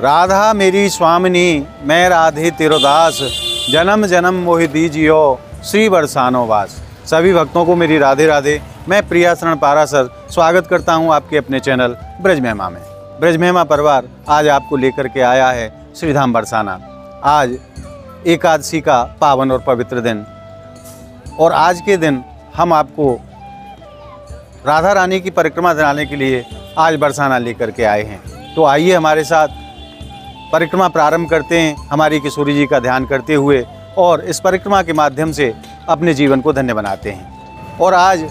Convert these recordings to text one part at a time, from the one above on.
राधा मेरी स्वामिनी, मैं राधे तिरुदास जन्म जन्म मोहि दीजियो, श्री बरसानो वास। सभी भक्तों को मेरी राधे राधे। मैं प्रिया शरण पारा सर, स्वागत करता हूँ आपके अपने चैनल ब्रज महिमा में। ब्रज महिमा परिवार आज आपको लेकर के आया है श्रीधाम बरसाना। आज एकादशी का पावन और पवित्र दिन। और आज के दिन हम आपको राधा रानी की परिक्रमा दिलाने के लिए आज बरसाना लेकर के आए हैं। तो आइए हमारे साथ परिक्रमा प्रारंभ करते हैं। हमारी किशोरी जी का ध्यान करते हुए और इस परिक्रमा के माध्यम से अपने जीवन को धन्य बनाते हैं। और आज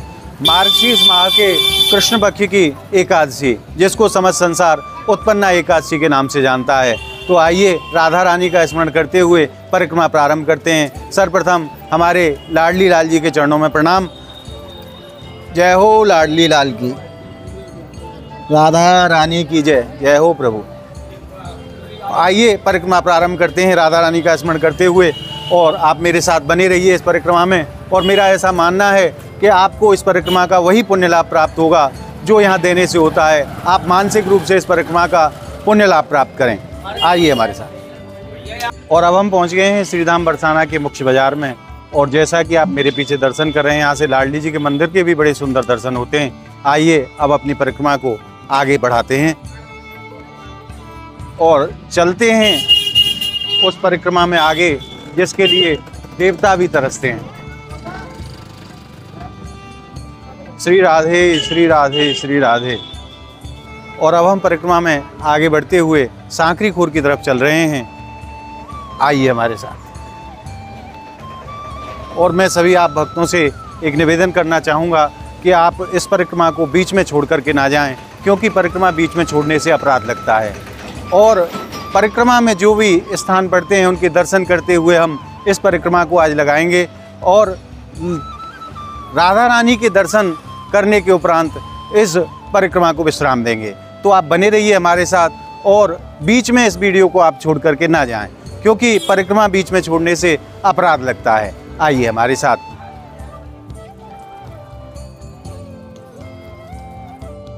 मार्गशीर्ष माह के कृष्ण पक्ष की एकादशी, जिसको समझ संसार उत्पन्ना एकादशी के नाम से जानता है तो आइए राधा रानी का स्मरण करते हुए परिक्रमा प्रारंभ करते हैं। सर्वप्रथम हमारे लाडली लाल जी के चरणों में प्रणाम। जय हो लाडली लाल की राधा रानी की जय। जय हो प्रभु। आइए परिक्रमा प्रारंभ करते हैं, राधा रानी का स्मरण करते हुए। और आप मेरे साथ बने रहिए इस परिक्रमा में। और मेरा ऐसा मानना है कि आपको इस परिक्रमा का वही पुण्य लाभ प्राप्त होगा, जो यहाँ देने से होता है। आप मानसिक रूप से इस परिक्रमा का पुण्य लाभ प्राप्त करें। आइए हमारे साथ। और अब हम पहुँच गए हैं श्रीधाम बरसाना के मुख्य बाज़ार में। और जैसा कि आप मेरे पीछे दर्शन कर रहे हैं, यहाँ से लाडली जी के मंदिर के भी बड़े सुंदर दर्शन होते हैं। आइए अब अपनी परिक्रमा को आगे बढ़ाते हैं। और चलते हैं उस परिक्रमा में आगे, जिसके लिए देवता भी तरसते हैं। श्री राधे श्री राधे श्री राधे। और अब हम परिक्रमा में आगे बढ़ते हुए सांकरी खोर की तरफ़ चल रहे हैं। आइए हमारे साथ। और मैं सभी आप भक्तों से एक निवेदन करना चाहूँगा कि आप इस परिक्रमा को बीच में छोड़ करके ना जाएँ, क्योंकि परिक्रमा बीच में छोड़ने से अपराध लगता है। और परिक्रमा में जो भी स्थान पड़ते हैं, उनके दर्शन करते हुए हम इस परिक्रमा को आज लगाएँगे। और राधा रानी के दर्शन करने के उपरांत इस परिक्रमा को विश्राम देंगे। तो आप बने रहिए हमारे साथ और बीच में इस वीडियो को आप छोड़ करके ना जाएँ, क्योंकि परिक्रमा बीच में छोड़ने से अपराध लगता है। आइए हमारे साथ।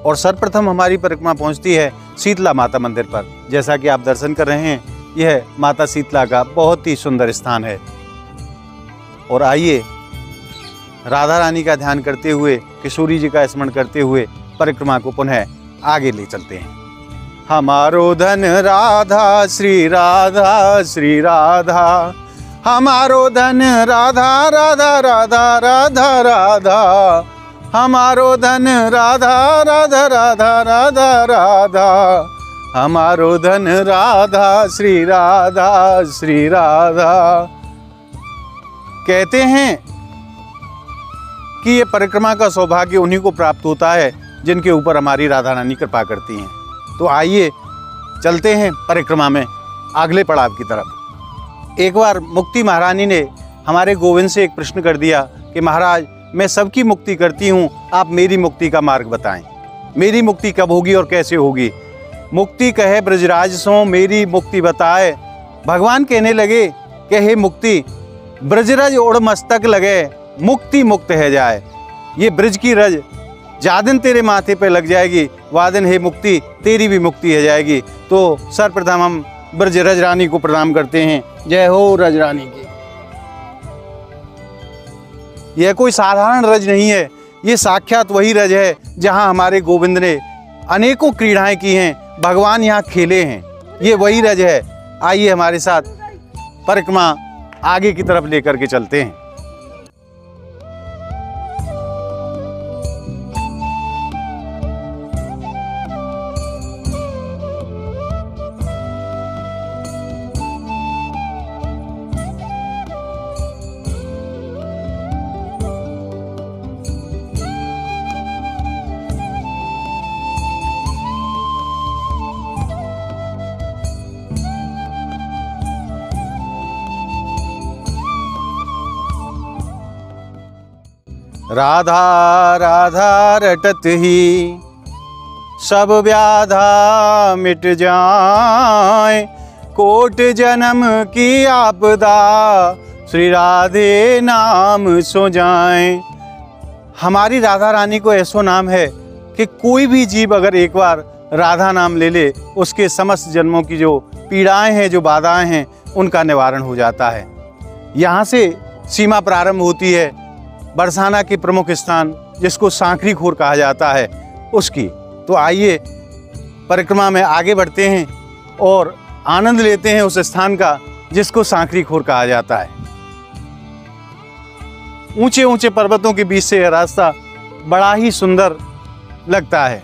और सर्वप्रथम हमारी परिक्रमा पहुँचती है शीतला माता मंदिर पर। जैसा कि आप दर्शन कर रहे हैं, यह माता शीतला का बहुत ही सुंदर स्थान है। और आइए, राधा रानी का ध्यान करते हुए किशोरी जी का स्मरण करते हुए, परिक्रमा को पुनः आगे ले चलते हैं। हमारो धन राधा, श्री राधा श्री राधा। हमारो धन राधा राधा राधा राधा राधा। हमारो धन राधा राधा राधा राधा राधा। हमारो धन राधा, श्री राधा श्री राधा। कहते हैं कि ये परिक्रमा का सौभाग्य उन्हीं को प्राप्त होता है जिनके ऊपर हमारी राधा रानी कृपा करती हैं। तो आइए चलते हैं परिक्रमा में, अगले पड़ाव की तरफ़। एक बार मुक्ति महारानी ने हमारे गोविंद से एक प्रश्न कर दिया कि महाराज मैं सबकी मुक्ति करती हूँ। आप मेरी मुक्ति का मार्ग बताएँ। मेरी मुक्ति कब होगी और कैसे होगी? मुक्ति कहे ब्रजराज सो, मेरी मुक्ति बताए। भगवान कहने लगे कि हे मुक्ति, ब्रजरज ओढ़ मस्तक लगे, मुक्ति मुक्त है जाए। ये ब्रज की रज, जादिन तेरे माथे पे लग जाएगी। वादिन, हे मुक्ति, तेरी भी मुक्ति है जाएगी। तो सर्वप्रथम हम ब्रज रज रानी को प्रणाम करते हैं। जय हो रज रानी की। यह कोई साधारण रज नहीं है। ये साक्षात वही रज है जहाँ हमारे गोविंद ने अनेकों क्रीड़ाएँ की हैं, भगवान यहाँ खेले हैं। ये वही रज है। आइए हमारे साथ परिक्रमा आगे की तरफ़ लेकर के चलते हैं। राधा राधा रटत ही। सब व्याधा मिट जाए। कोट जन्म की आपदा, श्री राधे नाम सो जाए। हमारी राधा रानी को ऐसो नाम है कि कोई भी जीव अगर एक बार राधा नाम ले ले, उसके समस्त जन्मों की जो पीड़ाएँ हैं, जो बाधाएँ हैं, उनका निवारण हो जाता है। यहाँ से सीमा प्रारंभ होती है। बरसाना के प्रमुख स्थान, जिसको सांकरी खोर कहा जाता है, उसकी। तो आइए, परिक्रमा में आगे बढ़ते हैं और आनंद लेते हैं उस स्थान का, जिसको सांकरी खोर कहा जाता है। ऊँचे ऊँचे पर्वतों के बीच से यह रास्ता बड़ा ही सुंदर लगता है।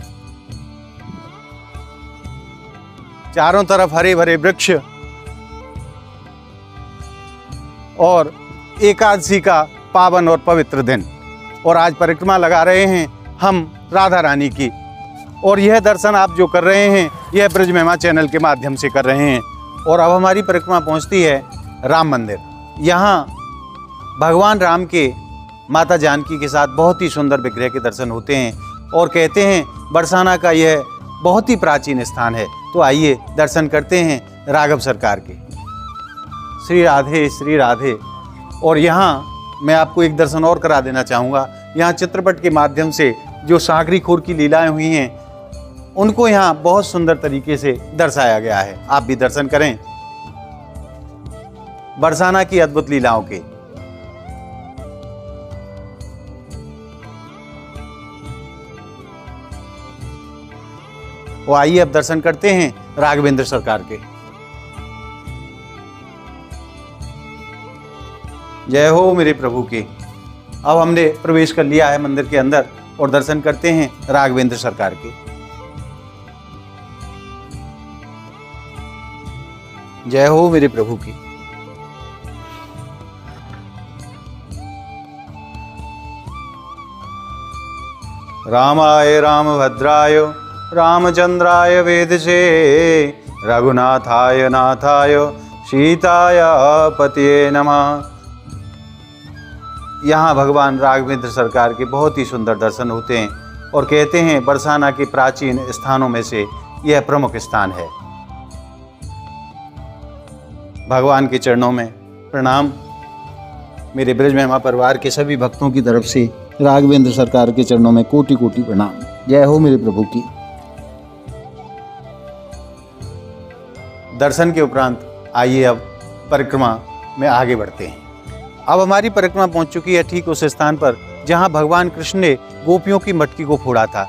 चारों तरफ़ हरे भरे वृक्ष और एकादशी का पावन और पवित्र दिन। और आज परिक्रमा लगा रहे हैं हम राधा रानी की। और यह दर्शन आप जो कर रहे हैं, यह ब्रज महिमा चैनल के माध्यम से कर रहे हैं। और अब हमारी परिक्रमा पहुँचती है राम मंदिर। यहाँ भगवान राम के माता जानकी के साथ बहुत ही सुंदर विग्रह के दर्शन होते हैं और कहते हैं, बरसाना का यह बहुत ही प्राचीन स्थान है। तो आइए दर्शन करते हैं राघव सरकार के। श्री राधे श्री राधे। और यहाँ मैं आपको एक दर्शन और करा देना चाहूँगा। यहाँ चित्रपट के माध्यम से जो सागरी खोर की लीलाएँ हुई हैं, उनको यहाँ बहुत सुंदर तरीके से दर्शाया गया है। आप भी दर्शन करें। बरसाना की अद्भुत लीलाओं के। वो आइए अब दर्शन करते हैं राघवेंद्र सरकार के। जय हो मेरे प्रभु के। अब हमने प्रवेश कर लिया है मंदिर के अंदर और दर्शन करते हैं राघवेंद्र सरकार के। जय हो मेरे प्रभु की। रामाय रामभद्राय, रामचंद्राय वेदसे रघुनाथाय नाथाय सीताय पतिये नमः। यहाँ भगवान राघवेंद्र सरकार के बहुत ही सुंदर दर्शन होते हैं और कहते हैं, बरसाना के प्राचीन स्थानों में से यह प्रमुख स्थान है। भगवान के चरणों में प्रणाम। मेरे ब्रज महिमा परिवार के सभी भक्तों की तरफ़ से राघवेंद्र सरकार के चरणों में कोटि कोटि प्रणाम। जय हो मेरे प्रभु की। दर्शन के उपरांत आइए अब परिक्रमा में आगे बढ़ते हैं। अब हमारी परिक्रमा पहुँच चुकी है ठीक उस स्थान पर, जहाँ भगवान कृष्ण ने गोपियों की मटकी को फोड़ा था।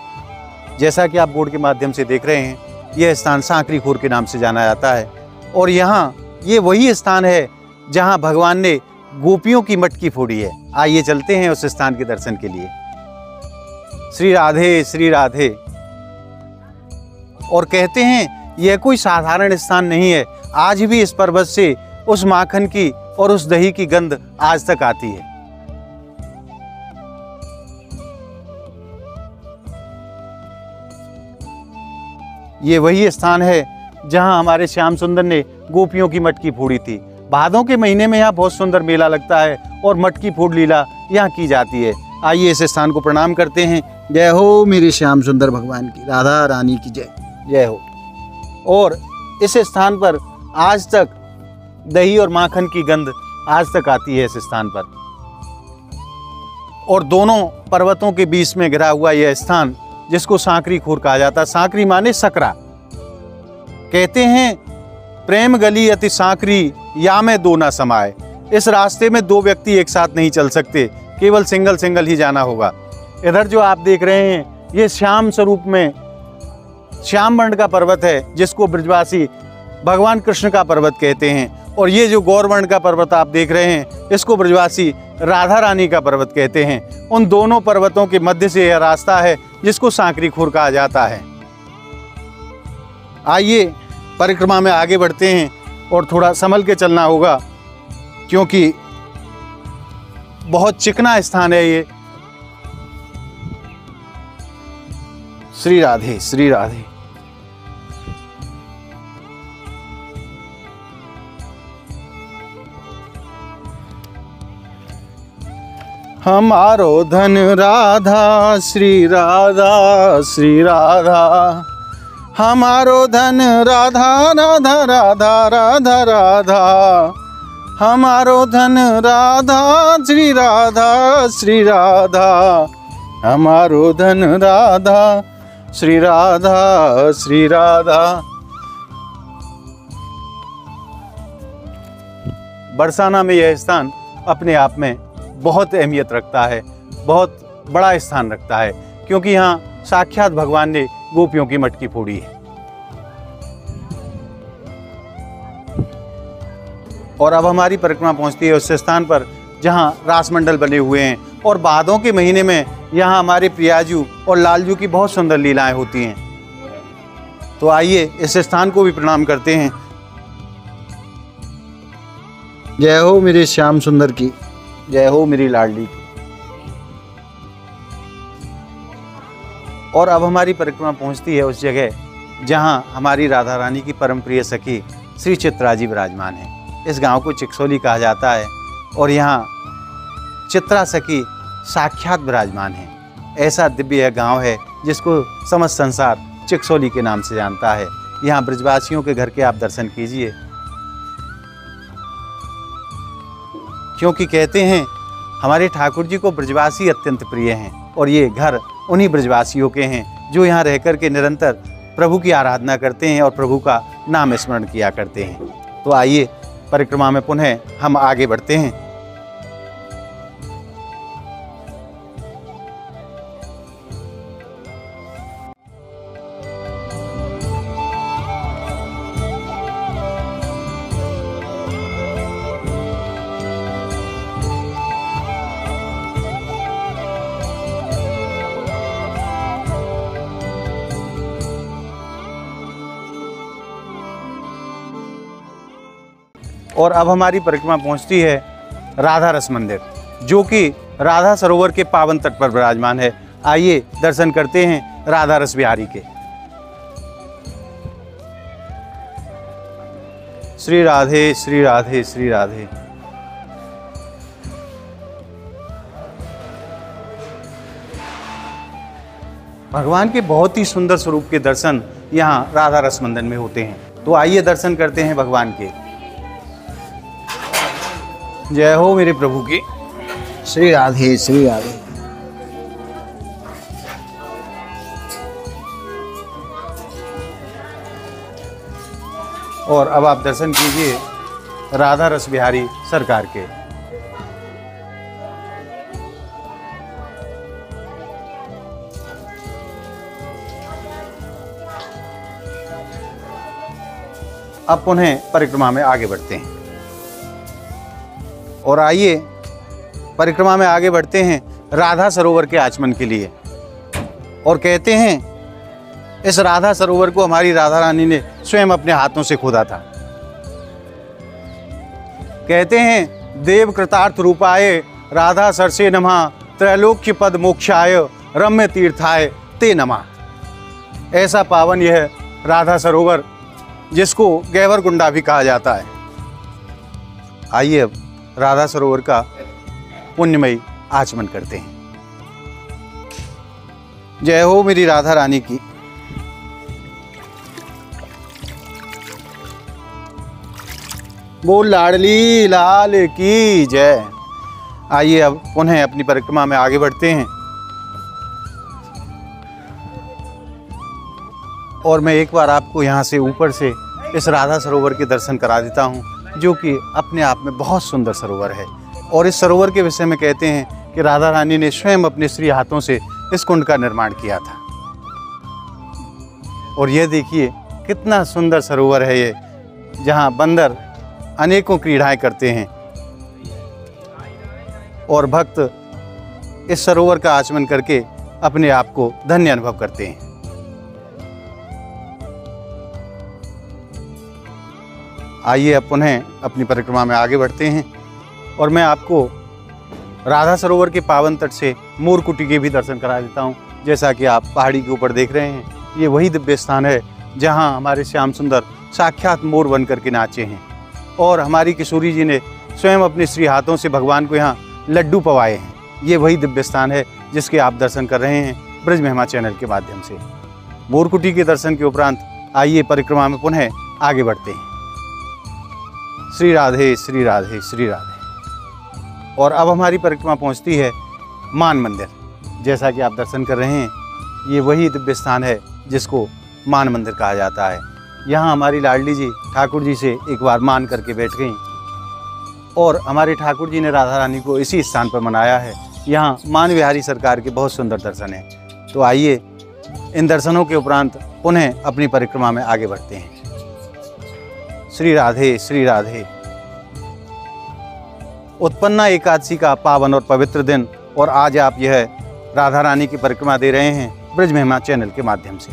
जैसा कि आप बोर्ड के माध्यम से देख रहे हैं, यह स्थान सांकरी खोर के नाम से जाना जाता है। और यहाँ ये वही स्थान है, जहाँ भगवान ने गोपियों की मटकी फोड़ी है। आइए चलते हैं उस स्थान के दर्शन के लिए। श्री राधे श्री राधे। और कहते हैं, यह कोई साधारण स्थान नहीं है। आज भी इस पर्वत से उस माखन की और उस दही की गंध आज तक आती है। ये वही स्थान है जहाँ हमारे श्याम सुंदर ने गोपियों की मटकी फोड़ी थी। भादों के महीने में यहाँ बहुत सुंदर मेला लगता है और मटकी फोड़ लीला यहाँ की जाती है। आइए इस स्थान को प्रणाम करते हैं। जय हो मेरे श्याम सुंदर भगवान की। राधा रानी की जय। जय हो। और इस स्थान पर आज तक दही और माखन की गंध आज तक आती है इस स्थान पर। और दोनों पर्वतों के बीच में घिरा हुआ यह स्थान, जिसको सांकरी खोर कहा जाता है, सांकरी माने सकरा। कहते हैं, प्रेम गली अति सांकरी, या में दो ना समाए इस रास्ते में दो व्यक्ति एक साथ नहीं चल सकते, केवल सिंगल सिंगल ही जाना होगा। इधर जो आप देख रहे हैं, ये श्याम स्वरूप में श्याम का पर्वत है, जिसको ब्रजवासी भगवान कृष्ण का पर्वत कहते हैं। और ये जो गौरवर्ण का पर्वत आप देख रहे हैं, इसको ब्रजवासी राधा रानी का पर्वत कहते हैं। उन दोनों पर्वतों के मध्य से यह रास्ता है, जिसको सांकरी खुर कहा जाता है। आइए, परिक्रमा में आगे बढ़ते हैं और थोड़ा संभल के चलना होगा, क्योंकि बहुत चिकना स्थान है ये। श्री राधे श्री राधे। हमारो धन राधा, श्री राधा श्री राधा। हमारो धन राधा राधा राधा राधा राधा। हमारो धन राधा, श्री राधा श्री राधा। हमारो धन राधा, श्री राधा श्री राधा। बरसाना में यह स्थान अपने आप में बहुत अहमियत रखता है, बहुत बड़ा स्थान रखता है, क्योंकि यहाँ साक्षात भगवान ने गोपियों की मटकी फोड़ी है। और अब हमारी परिक्रमा पहुँचती है उस स्थान पर, जहाँ रासमंडल बने हुए हैं, और बादों के महीने में यहाँ हमारे प्रियाजू और लालजू की बहुत सुंदर लीलाएँ होती हैं। तो आइए इस स्थान को भी प्रणाम करते हैं। जय हो मेरे श्याम सुंदर की। जय हो मेरी लाडली। और अब हमारी परिक्रमा पहुँचती है उस जगह जहाँ हमारी राधा रानी की परम प्रिय सखी श्री चित्रा जी विराजमान है। इस गाँव को चिक्सोली कहा जाता है और यहाँ चित्रा सखी साक्षात विराजमान है। ऐसा दिव्य यह गाँव है जिसको समस्त संसार चिक्सोली के नाम से जानता है। यहाँ ब्रजवासियों के घर के आप दर्शन कीजिए। क्योंकि कहते हैं, हमारे ठाकुर जी को ब्रजवासी अत्यंत प्रिय हैं और ये घर उन्हीं ब्रजवासियों के हैं जो यहाँ रह कर के निरंतर प्रभु की आराधना करते हैं और प्रभु का नाम स्मरण किया करते हैं। तो आइए, परिक्रमा में पुनः हम आगे बढ़ते हैं। और अब हमारी परिक्रमा पहुँचती है राधा रस मंदिर, जो कि राधा सरोवर के पावन तट पर विराजमान है। आइए दर्शन करते हैं राधा रस बिहारी के। श्री राधे श्री राधे श्री राधे। भगवान के बहुत ही सुंदर स्वरूप के दर्शन यहाँ राधा रस मंदिर में होते हैं। तो आइए दर्शन करते हैं भगवान के। जय हो मेरे प्रभु की। श्री राधे श्री राधे। और अब आप दर्शन कीजिए राधा रस बिहारी सरकार के। अब पुनः परिक्रमा में आगे बढ़ते हैं। और आइए, परिक्रमा में आगे बढ़ते हैं राधा सरोवर के आचमन के लिए। और कहते हैं, इस राधा सरोवर को हमारी राधा रानी ने स्वयं अपने हाथों से खोदा था। कहते हैं, देव कृतार्थ रूपाय, राधा सरसे नमा, त्रैलोक्य पद मोक्षाय, रम्य तीर्थाय, ते नमा। ऐसा पावन यह राधा सरोवर, जिसको गैवर गुंडा भी कहा जाता है। आइए अब। राधा सरोवर का पुण्यमयी आचमन करते हैं। जय हो मेरी राधा रानी की। बोल लाडली लाल की जय। आइए अब पुनः अपनी परिक्रमा में आगे बढ़ते हैं। और मैं एक बार आपको यहाँ से ऊपर से इस राधा सरोवर के दर्शन करा देता हूँ। जो कि अपने आप में बहुत सुंदर सरोवर है। और इस सरोवर के विषय में कहते हैं कि राधा रानी ने स्वयं अपने श्री हाथों से इस कुंड का निर्माण किया था। और यह देखिए, कितना सुंदर सरोवर है ये, जहाँ बंदर अनेकों क्रीड़ाएँ करते हैं। और भक्त इस सरोवर का आचमन करके अपने आप को धन्य अनुभव करते हैं। आइए अब पुनः अपनी परिक्रमा में आगे बढ़ते हैं और मैं आपको राधा सरोवर के पावन तट से मोरकुटी के भी दर्शन करा देता हूँ। जैसा कि आप पहाड़ी के ऊपर देख रहे हैं, ये वही दिव्य स्थान है जहाँ हमारे श्याम सुंदर साक्षात मोर बन करके नाचे हैं। और हमारी किशोरी जी ने स्वयं अपने श्री हाथों से भगवान को यहाँ लड्डू पवाए हैं। ये वही दिव्य स्थान है जिसके आप दर्शन कर रहे हैं ब्रज महिमा चैनल के माध्यम से। मोरकुटी के दर्शन के उपरांत आइए परिक्रमा में पुनः आगे बढ़ते हैं। श्री राधे श्री राधे श्री राधे। और अब हमारी परिक्रमा पहुँचती है मान मंदिर। जैसा कि आप दर्शन कर रहे हैं, ये वही दिव्य स्थान है जिसको मान मंदिर कहा जाता है। यहाँ हमारी लाडली जी, ठाकुर जी से एक बार मान करके बैठ गई। और हमारे ठाकुर जी ने राधा रानी को इसी स्थान पर मनाया है। यहाँ मान विहारी सरकार के बहुत सुंदर दर्शन हैं। तो आइए, इन दर्शनों के उपरांत पुनः अपनी परिक्रमा में आगे बढ़ते हैं। श्री राधे श्री राधे। उत्पन्ना एकादशी का पावन और पवित्र दिन और आज आप यह राधा रानी की परिक्रमा दे रहे हैं ब्रज महिमा चैनल के माध्यम से।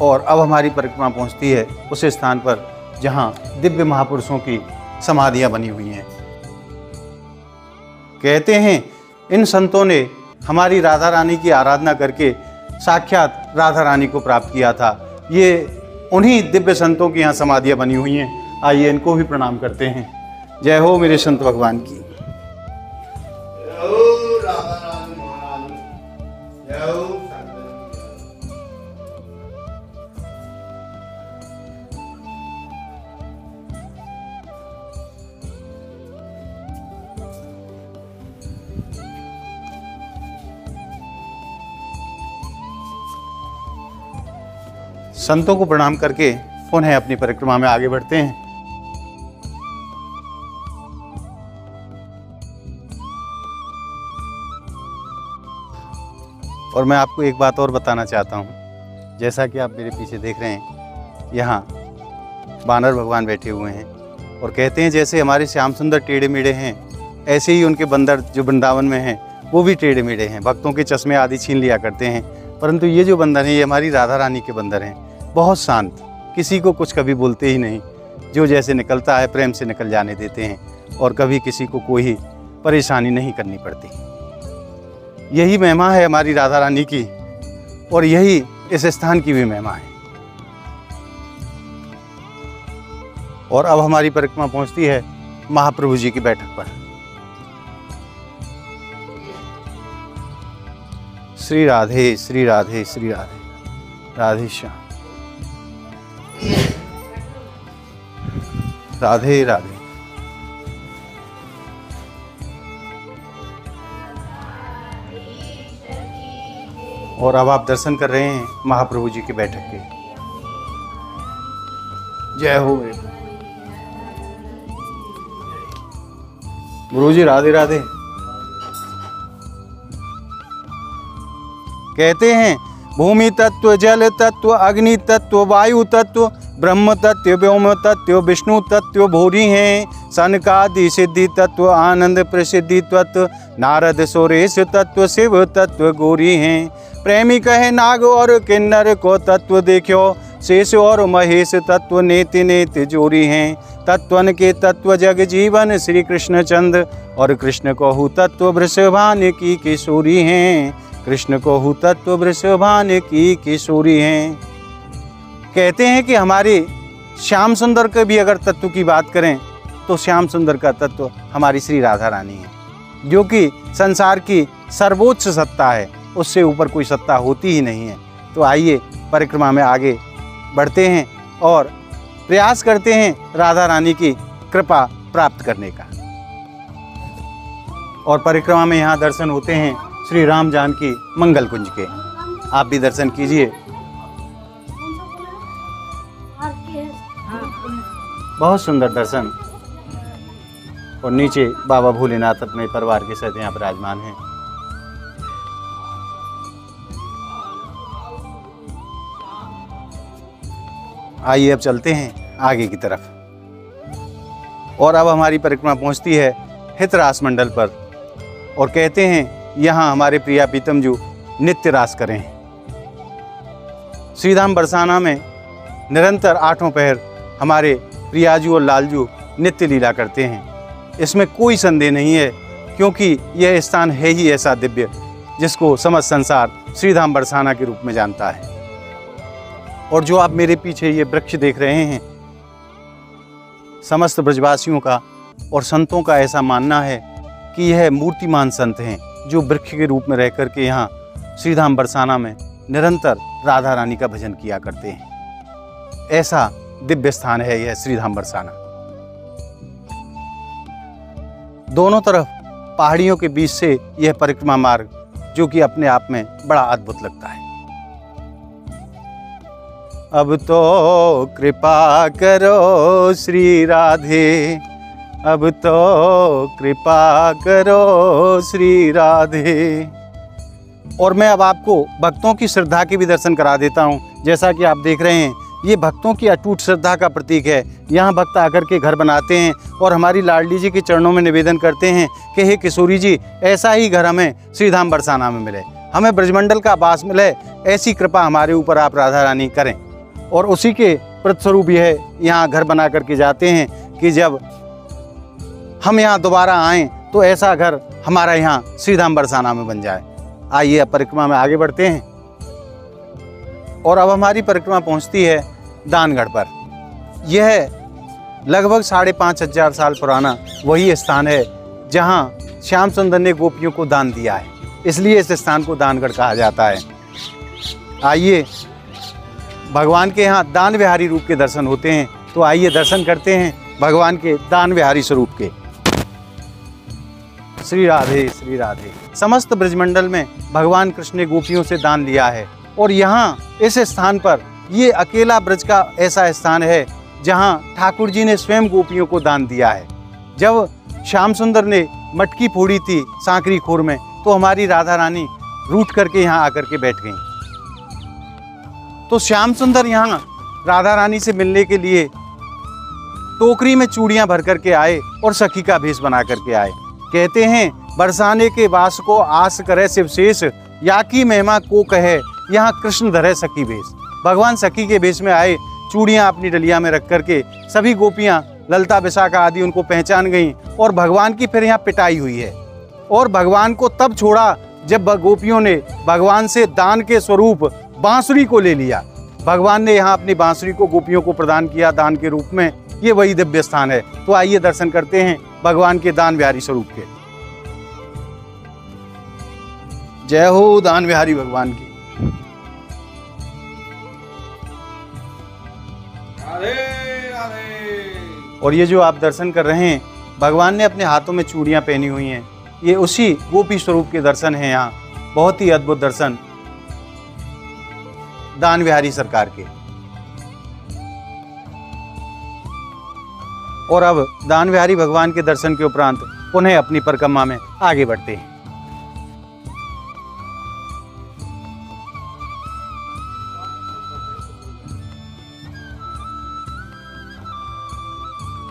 और अब हमारी परिक्रमा पहुँचती है उस स्थान पर जहाँ दिव्य महापुरुषों की समाधियाँ बनी हुई हैं। कहते हैं, इन संतों ने हमारी राधा रानी की आराधना करके साक्षात राधा रानी को प्राप्त किया था। ये उन्हीं दिव्य संतों की यहाँ समाधियाँ बनी हुई हैं। आइए इनको भी प्रणाम करते हैं। जय हो मेरे संत भगवान की। संतों को प्रणाम करके पुनः अपनी परिक्रमा में आगे बढ़ते हैं। और मैं आपको एक बात और बताना चाहता हूँ। जैसा कि आप मेरे पीछे देख रहे हैं, यहाँ बानर भगवान बैठे हुए हैं और कहते हैं, जैसे हमारे श्याम सुंदर टेढ़े मेढ़े हैं, ऐसे ही उनके बंदर जो वृंदावन में हैं, वो भी टेढ़े मेढ़े हैं। भक्तों के चश्मे आदि छीन लिया करते हैं। परंतु ये जो बंदर हैं, ये हमारी राधा रानी के बंदर हैं। बहुत शांत। किसी को कुछ कभी बोलते ही नहीं। जो जैसे निकलता है, प्रेम से निकल जाने देते हैं और कभी किसी को कोई परेशानी नहीं करनी पड़ती। यही महिमा है हमारी राधा रानी की और यही इस स्थान की भी महिमा है। और अब हमारी परिक्रमा पहुँचती है महाप्रभु जी की बैठक पर। श्री राधे श्री राधे श्री राधे। राधे श्याम। राधे राधे। और अब आप दर्शन कर रहे हैं महाप्रभु जी की बैठक के। जय हो गुरु जी, राधे राधे। कहते हैं, भूमि तत्व, जल तत्व, अग्नि तत्व, वायु तत्व ब्रह्म तत्व व्योम तत्व विष्णु तत्व भूरी हैं सनकादि सिद्धि तत्व आनंद प्रसिद्धि तत्व नारद सुरेश तत्व शिव तत्व गोरी हैं प्रेमी कहे नाग और किन्नर को तत्व देखो शेष और महेश तत्व नेति नेति जोरी हैं तत्वन के तत्व जग जीवन श्री कृष्ण चंद्र और कृष्ण को हु तत्व वृषभान की किशोरी हैं कृष्ण को हु तत्व वृषभान की किशोरी हैं कहते हैं कि हमारे श्याम सुंदर के भी अगर तत्व की बात करें तो श्याम सुंदर का तत्व हमारी श्री राधा रानी है, जो कि संसार की सर्वोच्च सत्ता है। उससे ऊपर कोई सत्ता होती ही नहीं है। तो आइए परिक्रमा में आगे बढ़ते हैं और प्रयास करते हैं राधा रानी की कृपा प्राप्त करने का। और परिक्रमा में यहाँ दर्शन होते हैं श्री राम जानकी मंगल कुंज के। आप भी दर्शन कीजिए। बहुत सुंदर दर्शन। और नीचे बाबा भोलेनाथ अपने परिवार के साथ यहाँ विराजमान हैं। आइए अब चलते हैं आगे की तरफ़। और अब हमारी परिक्रमा पहुँचती है हितरास मंडल पर। और कहते हैं, यहाँ हमारे प्रिया पीतम जो नित्य रास करें। श्रीधाम बरसाना में निरंतर आठों पहर हमारे प्रियाजू और लालजू नित्य लीला करते हैं। इसमें कोई संदेह नहीं है, क्योंकि यह स्थान है ही ऐसा दिव्य, जिसको समस्त संसार श्रीधाम बरसाना के रूप में जानता है। और जो आप मेरे पीछे ये वृक्ष देख रहे हैं, समस्त ब्रजवासियों का और संतों का ऐसा मानना है कि यह मूर्तिमान संत हैं, जो वृक्ष के रूप में रह कर के यहाँ श्रीधाम बरसाना में निरंतर राधा रानी का भजन किया करते हैं। ऐसा दिव्य स्थान है यह श्रीधाम बरसाना। दोनों तरफ़ पहाड़ियों के बीच से यह परिक्रमा मार्ग, जो कि अपने आप में बड़ा अद्भुत लगता है। अब तो कृपा करो श्री राधे, अब तो कृपा करो श्री राधे। और मैं अब आपको भक्तों की श्रद्धा के भी दर्शन करा देता हूँ, जैसा कि आप देख रहे हैं ये भक्तों की अटूट श्रद्धा का प्रतीक है। यहाँ भक्त आकर के घर बनाते हैं और हमारी लाडली जी के चरणों में निवेदन करते हैं कि हे किशोरी जी, ऐसा ही घर हमें श्रीधाम बरसाना में मिले। हमें ब्रजमंडल का वास मिले, ऐसी कृपा हमारे ऊपर आप राधा रानी करें। और उसी के प्रतिस्वरूप यह यहाँ घर बना करके जाते हैं कि जब हम यहाँ दोबारा आएँ तो ऐसा घर हमारा यहाँ श्रीधाम बरसाना में बन जाए। आइए परिक्रमा में आगे बढ़ते हैं। और अब हमारी परिक्रमा पहुँचती है दानगढ़ पर। यह लगभग साढ़े पाँच हज़ार साल पुराना वही स्थान है जहाँ श्याम सुंदर ने गोपियों को दान दिया है। इसलिए इस स्थान को दानगढ़ कहा जाता है। आइए, भगवान के यहाँ दान विहारी रूप के दर्शन होते हैं तो आइए दर्शन करते हैं भगवान के दान विहारी स्वरूप के। श्री राधे श्री राधे। समस्त ब्रजमंडल में भगवान कृष्ण ने गोपियों से दान लिया है। और यहाँ इस स्थान पर ये अकेला ब्रज का ऐसा स्थान है जहाँ ठाकुर जी ने स्वयं गोपियों को दान दिया है। जब श्याम सुंदर ने मटकी फोड़ी थी सांकरी खोर में तो हमारी राधा रानी रूट करके यहाँ आकर के बैठ गई। तो श्याम सुंदर यहाँ राधा रानी से मिलने के लिए टोकरी में चूड़ियाँ भर करके आए और सखी का भेष बना करके आए। कहते हैं, बरसाने के वास को आस करे शिवशेष, या की महिमा को कहे यहाँ कृष्ण धरे सखी भेष भगवान सखी के भेष में आए, चूड़ियाँ अपनी डलिया में रख करके सभी गोपियाँ, ललता विशाखा आदि उनको पहचान गईं और भगवान की फिर यहाँ पिटाई हुई है। और भगवान को तब छोड़ा जब गोपियों ने भगवान से दान के स्वरूप बांसुरी को ले लिया। भगवान ने यहाँ अपनी बांसुरी को गोपियों को प्रदान किया दान के रूप में। ये वही दिव्य स्थान है। तो आइए दर्शन करते हैं भगवान के दान बिहारी स्वरूप के। जय हो दान बिहारी भगवान की। और ये जो आप दर्शन कर रहे हैं, भगवान ने अपने हाथों में चूड़ियाँ पहनी हुई हैं। ये उसी गोपी स्वरूप के दर्शन हैं यहाँ। बहुत ही अद्भुत दर्शन। दान विहारी सरकार के। और अब दान विहारी भगवान के दर्शन के उपरांत पुनः अपनी परिक्रमा में आगे बढ़ते हैं।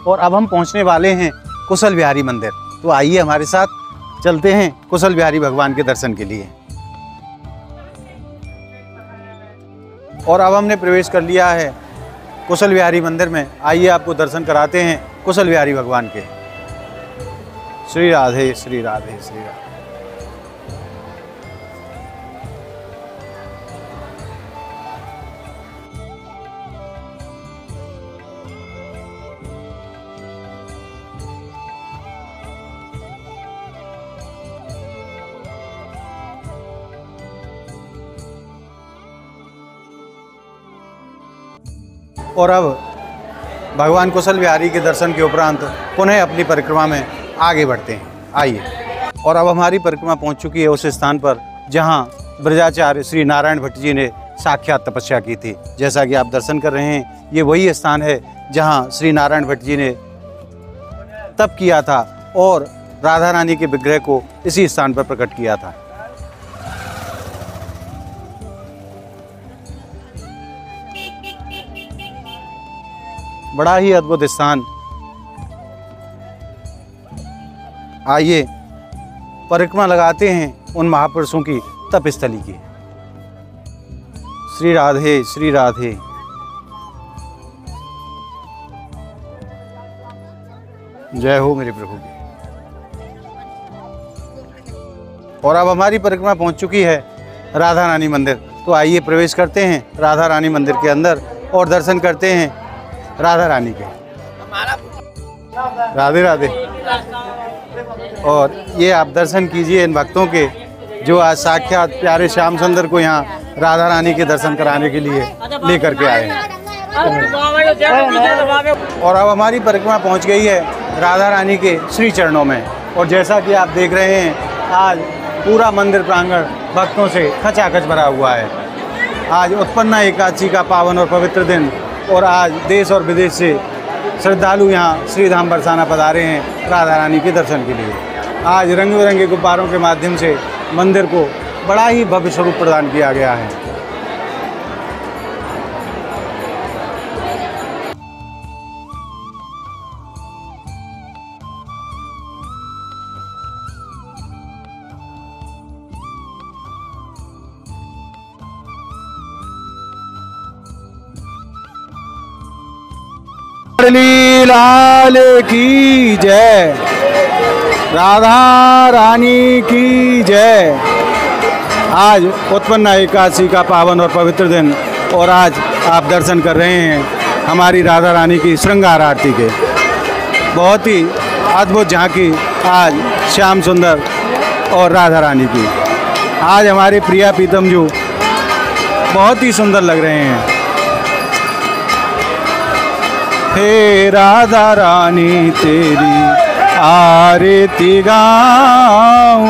और अब हम पहुँचने वाले हैं कुशल बिहारी मंदिर। तो आइए हमारे साथ, चलते हैं कुशल बिहारी भगवान के दर्शन के लिए। और अब हमने प्रवेश कर लिया है कुशल बिहारी मंदिर में। आइए आपको दर्शन कराते हैं कुशल बिहारी भगवान के। श्री राधे श्री राधे श्री राधे। और अब भगवान कुशल बिहारी के दर्शन के उपरांत पुनः अपनी परिक्रमा में आगे बढ़ते हैं। आइए। और अब हमारी परिक्रमा पहुँच चुकी है उस स्थान पर, जहाँ ब्रजाचार्य श्री नारायण भट्ट जी ने साक्षात तपस्या की थी। जैसा कि आप दर्शन कर रहे हैं, ये वही स्थान है जहाँ श्री नारायण भट्ट जी ने तप किया था और राधा रानी के विग्रह को इसी स्थान पर प्रकट किया था। बड़ा ही अद्भुत स्थान। आइए, परिक्रमा लगाते हैं उन महापुरुषों की तपस्थली की। श्री राधे श्री राधे। जय हो मेरे प्रभु की। और अब हमारी परिक्रमा पहुँच चुकी है राधा रानी मंदिर। तो आइए प्रवेश करते हैं राधा रानी मंदिर के अंदर और दर्शन करते हैं राधा रानी के। राधे राधे। और ये आप दर्शन कीजिए इन भक्तों के, जो आज साक्षात प्यारे श्याम सुंदर को यहाँ राधा रानी के दर्शन कराने के लिए लेकर के आए हैं। और अब हमारी परिक्रमा पहुँच गई है राधा रानी के श्री चरणों में। और जैसा कि आप देख रहे हैं, आज पूरा मंदिर प्रांगण भक्तों से खचाखच भरा हुआ है। आज उत्पन्ना एकादशी का पावन और पवित्र दिन और आज देश और विदेश से श्रद्धालु यहाँ श्री धाम बरसाना पधारे हैं राधा रानी के दर्शन के लिए। आज रंग बिरंगे गुब्बारों के माध्यम से मंदिर को बड़ा ही भव्य स्वरूप प्रदान किया गया है। लाल की जय। राधा रानी की जय। आज उत्पन्न एकादशी का पावन और पवित्र दिन और आज आप दर्शन कर रहे हैं हमारी राधा रानी की श्रृंगार आरती के। बहुत ही अद्भुत झांकी आज श्याम सुंदर और राधा रानी की। आज हमारे प्रिया प्रीतम जो बहुत ही सुंदर लग रहे हैं। हे राधा रानी, तेरी आरती गाऊं।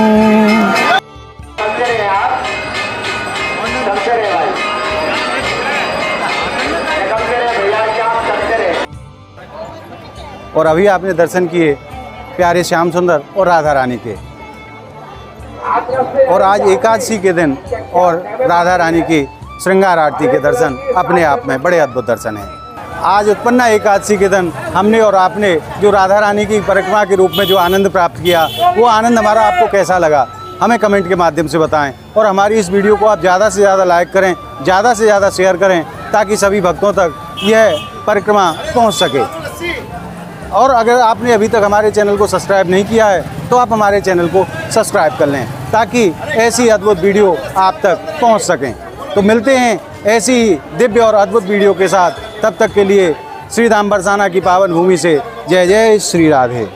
और अभी आपने दर्शन किए प्यारे श्याम सुंदर और राधा रानी के। और आज एकादशी के दिन और राधा रानी की श्रृंगार आरती के दर्शन अपने आप में बड़े अद्भुत दर्शन हैं। आज उत्पन्ना एकादशी के दिन, हमने और आपने जो राधा रानी की परिक्रमा के रूप में जो आनंद प्राप्त किया, वो आनंद हमारा आपको कैसा लगा? हमें कमेंट के माध्यम से बताएँ और हमारी इस वीडियो को आप ज़्यादा से ज़्यादा लाइक करें, ज़्यादा से ज़्यादा शेयर करें, ताकि सभी भक्तों तक यह परिक्रमा पहुँच सके। और अगर आपने अभी तक हमारे चैनल को सब्सक्राइब नहीं किया है तो आप हमारे चैनल को सब्सक्राइब कर लें, ताकि ऐसी अद्भुत वीडियो आप तक पहुँच सकें। तो मिलते हैं ऐसी ही दिव्य और अद्भुत वीडियो के साथ तब तक के लिए श्री धाम बरसाना की पावन भूमि से जय जय श्री राधे।